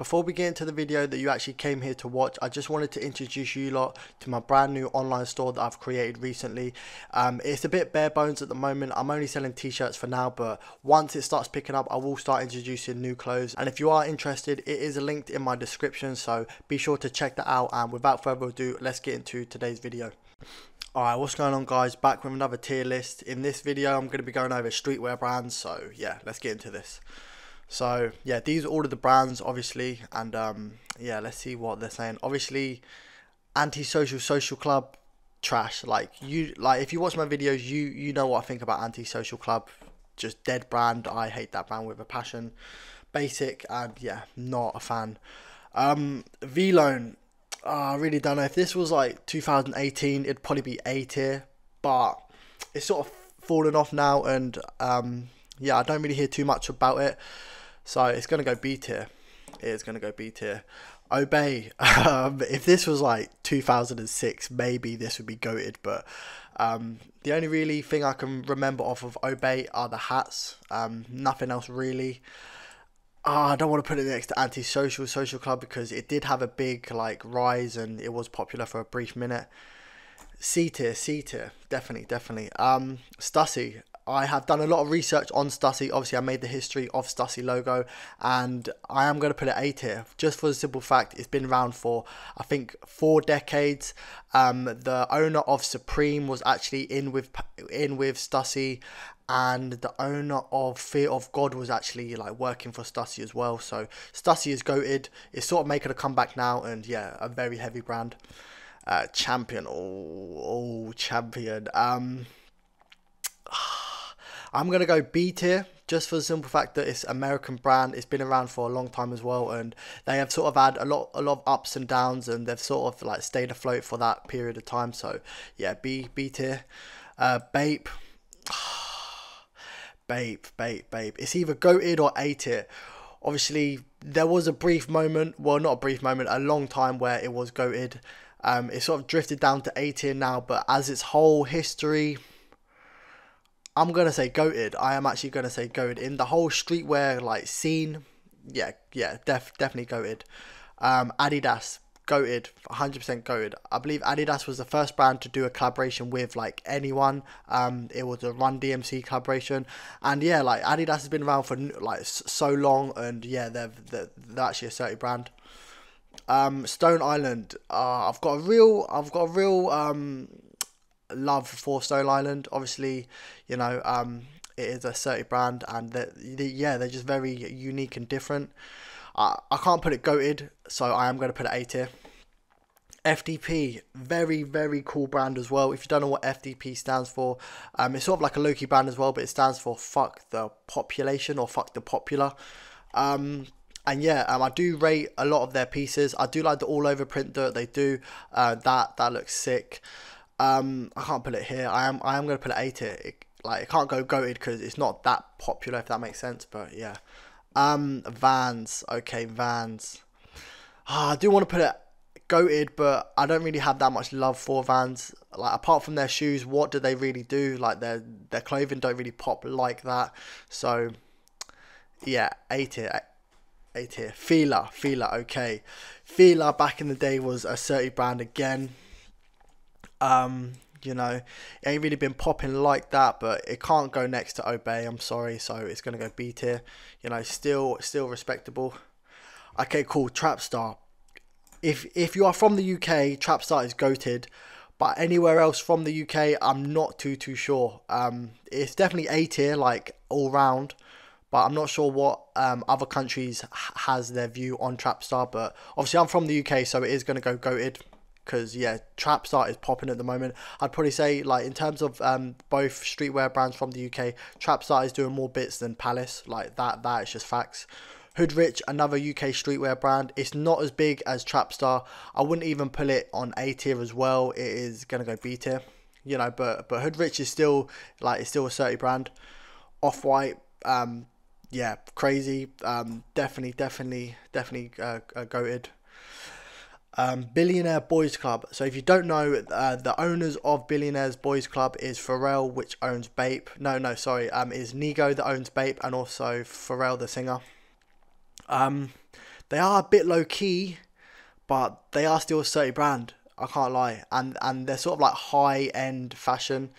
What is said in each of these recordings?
Before we get into the video that you actually came here to watch, I just wanted to introduce you lot to my brand new online store that I've created recently. Um, it's a bit bare bones at the moment. I'm only selling t-shirts for now, but once it starts picking up, I will start introducing new clothes. And if you are interested, it is linked in my description, so be sure to check that out. And without further ado, let's get into today's video. Alright, what's going on guys? Back with another tier list. In this video, I'm going to be going over streetwear brands, so yeah, let's get into this. So yeah, these are all of the brands, obviously, and um, yeah, let's see what they're saying. Obviously, anti-social social club trash. Like you, like if you watch my videos, you you know what I think about anti-social club. Just dead brand. I hate that brand with a passion. Basic and yeah, not a fan. Um, V-Lone. Oh, I really don't know if this was like 2018. It'd probably be A tier, but it's sort of fallen off now, and um, yeah, I don't really hear too much about it. So it's going to go B tier. It is going to go B tier. Obey. Um, if this was like 2006, maybe this would be goated. But um, the only really thing I can remember off of Obey are the hats. Um, nothing else really. Oh, I don't want to put it next to Anti-Social Social Club because it did have a big like rise and it was popular for a brief minute. C tier, C tier, definitely, definitely. Um, Stussy, I have done a lot of research on Stussy. Obviously, I made the history of Stussy logo, and I am going to put it A tier just for the simple fact it's been around for I think four decades. Um, the owner of Supreme was actually in with in with Stussy, and the owner of Fear of God was actually like working for Stussy as well. So Stussy is goated. It's sort of making a comeback now, and yeah, a very heavy brand. Uh, champion, oh, oh, champion. Um. I'm going to go B tier just for the simple fact that it's American brand. It's been around for a long time as well, and they have sort of had a lot, a lot of ups and downs, and they've sort of like stayed afloat for that period of time. So yeah, B B tier. Uh, Bape. Bape, Bape, Bape. It's either goated or A tier. Obviously, there was a brief moment, well, not a brief moment, a long time where it was goated. Um, it sort of drifted down to A tier now, but as its whole history, I'm gonna say goated. I am actually gonna say goated in the whole streetwear like scene. Yeah, yeah, def definitely goated. Um, Adidas goated, 100% goated. I believe Adidas was the first brand to do a collaboration with like anyone. Um, it was a Run DMC collaboration, and yeah, like Adidas has been around for like so long, and yeah, they're they're, they're actually a certain brand. Um, Stone Island. Uh, I've got a real, I've got a real um love for Stone Island. Obviously, you know, um, it is a certain brand, and that yeah, they're just very unique and different. I I can't put it goated, so I am going to put it A tier. FDP, very very cool brand as well. If you don't know what FDP stands for, um, it's sort of like a Loki brand as well, but it stands for fuck the population or fuck the popular. Um, and yeah, um, I do rate a lot of their pieces. I do like the all over print that they do. Uh, that that looks sick. Um, I can't put it here. I am I am gonna put it A tier. It, like it can't go goated because it's not that popular if that makes sense. But yeah, um, Vans. Okay, Vans. Oh, I do want to put it goated, but I don't really have that much love for Vans. Like apart from their shoes, what do they really do? Like their their clothing don't really pop like that. So yeah, A tier. A tier. Fila, Fila, okay. Fila back in the day was a certain brand again. Um, you know, it ain't really been popping like that, but it can't go next to Obey. I'm sorry, so it's gonna go B tier. You know, still still respectable. Okay, cool. Trapstar. If if you are from the UK, Trapstar is goated. But anywhere else from the UK, I'm not too too sure. Um, it's definitely A tier, like all round. But I'm not sure what um, other countries has their view on Trapstar. But obviously, I'm from the UK, so it is going to go goated because yeah, trap Trapstar is popping at the moment. I'd probably say like in terms of um, both streetwear brands from the UK, trap Trapstar is doing more bits than Palace. Like that, that is just facts. Hoodrich, another UK streetwear brand. It's not as big as Trapstar. I wouldn't even put it on A tier as well. It is gonna go B tier, you know. But but Hoodrich is still like it's still a certain brand. Off White, um, yeah, crazy. Um, definitely, definitely, definitely uh, uh, goated. Um, Billionaire Boys Club. So if you don't know, uh, the owners of Billionaires Boys Club is Pharrell, which owns Bape. No, no, sorry, um, is Nigo that owns Bape, and also Pharrell the singer. Um, they are a bit low key, but they are still a certain brand. I can't lie, and and they're sort of like high end fashion.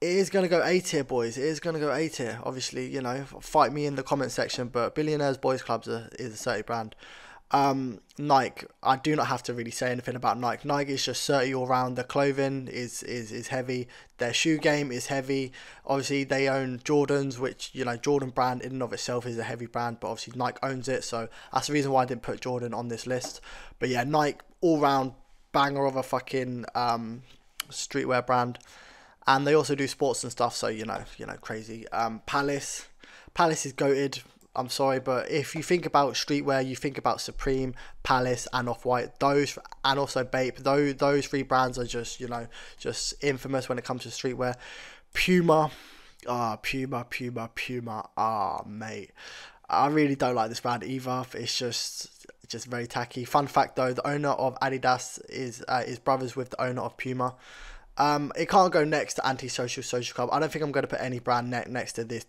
It is gonna go A tier, boys. It is gonna go A tier. Obviously, you know, fight me in the comment section. But Billionaires Boys Clubs is a certain brand. Um, Nike, I do not have to really say anything about Nike. Nike is just 30 all round. Their clothing is, is, is heavy. Their shoe game is heavy. Obviously, they own Jordans, which, you know, Jordan brand in and of itself is a heavy brand, but obviously Nike owns it. So that's the reason why I didn't put Jordan on this list. But yeah, Nike all round banger of a fucking um, streetwear brand. And they also do sports and stuff. So, you know, you know, crazy. Um, Palace. Palace is goated I'm sorry, but if you think about streetwear, you think about Supreme, Palace, and Off White. Those and also Bape. Those those three brands are just you know just infamous when it comes to streetwear. Puma, ah, oh, Puma, Puma, Puma. Ah, oh, mate, I really don't like this brand either. It's just just very tacky. Fun fact though, the owner of Adidas is uh, is brothers with the owner of Puma. Um, it can't go next to Antisocial Social Club. I don't think I'm going to put any brand ne- next to this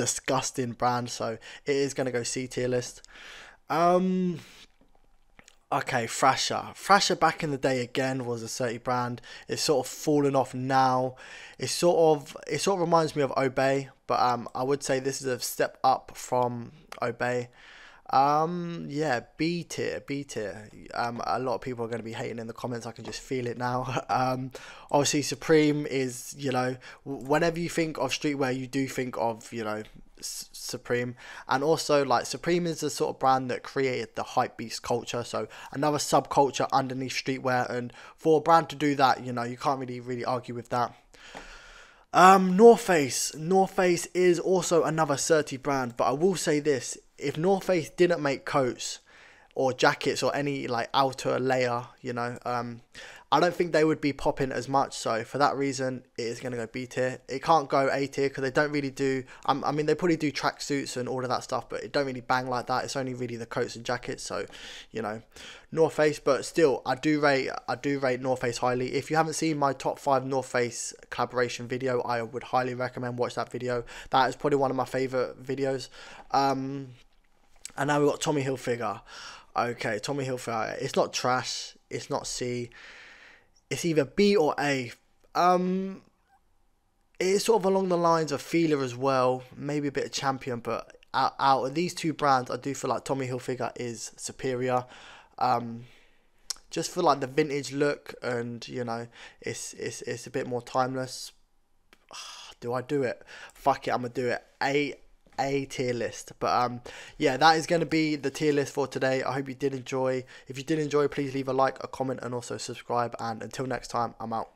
disgusting brand. So it is going to go C tier list. Um, okay, Thrasher. Thrasher back in the day again was a 30 brand. It's sort of fallen off now. It's sort of it sort of reminds me of Obey, but um, I would say this is a step up from Obey. Um, yeah, B tier, B tier. Um, a lot of people are going to be hating in the comments. I can just feel it now. Um, obviously, Supreme is you know whenever you think of streetwear, you do think of you know Supreme, and also like Supreme is the sort of brand that created the hype beast culture. So another subculture underneath streetwear, and for a brand to do that, you know, you can't really really argue with that. Um, North Face. North Face is also another 30 brand, but I will say this if North Face didn't make coats or jackets or any like outer layer, you know, um, I don't think they would be popping as much. So for that reason, it is going to go B tier. It can't go A tier because they don't really do. Um, I mean, they probably do tracksuits and all of that stuff, but it don't really bang like that. It's only really the coats and jackets. So, you know, North Face. But still, I do rate. I do rate North Face highly. If you haven't seen my top five North Face collaboration video, I would highly recommend watch that video. That is probably one of my favorite videos. Um, and now we've got Tommy Hilfiger. Okay, Tommy Hilfiger. It's not trash. It's not C. It's either B or A. Um, it's sort of along the lines of Fila as well. Maybe a bit of Champion, but out, out of these two brands, I do feel like Tommy Hilfiger is superior. Um, just for like the vintage look, and you know, it's it's it's a bit more timeless. Do I do it? Fuck it, I'm gonna do it. A a tier list. But um, yeah, that is going to be the tier list for today. I hope you did enjoy. If you did enjoy, please leave a like, a comment, and also subscribe. And until next time, I'm out.